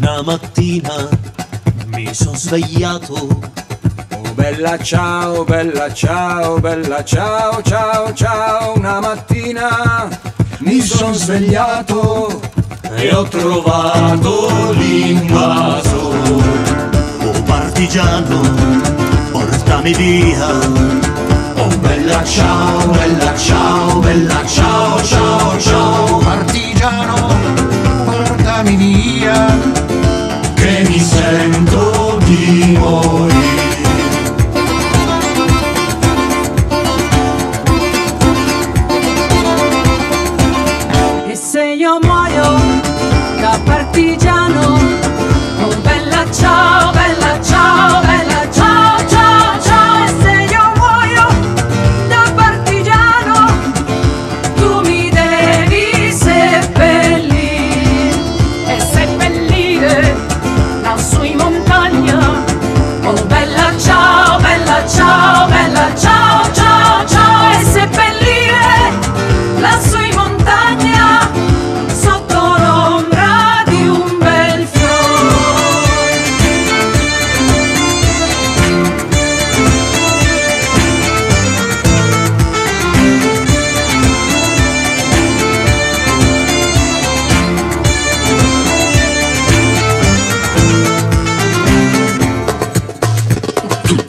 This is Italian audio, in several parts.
Una mattina mi sono svegliato. Oh bella ciao, bella ciao, bella ciao, ciao, ciao. Una mattina mi sono svegliato e ho trovato l'invaso. Oh partigiano, portami via. Oh bella ciao, bella ciao, bella ciao, ciao, ciao. Partigiano, portami via. Che mi sento y morir.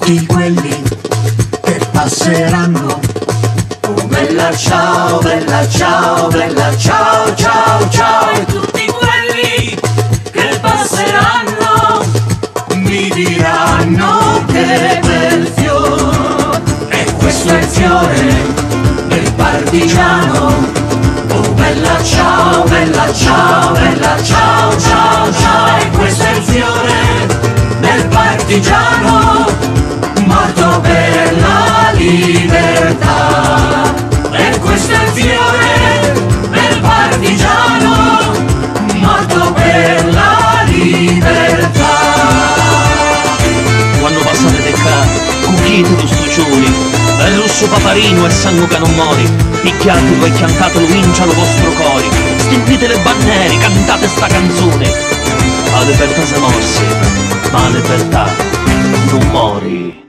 Tutti quelli che passeranno. Oh bella ciao, bella ciao, bella ciao, ciao, ciao. E tutti quelli che passeranno Mi diranno che bel fiore. E questo è il fiore del partigiano. Oh bella ciao, bella ciao, bella ciao, ciao, ciao. E questo è il fiore del partigiano. Stuccioli, e rosso paparino e sangue che non mori, picchiatelo e chiantatelo vincia lo vostro cori, stempite le bannere, cantate sta canzone, la libertà se morse, ma libertà non mori.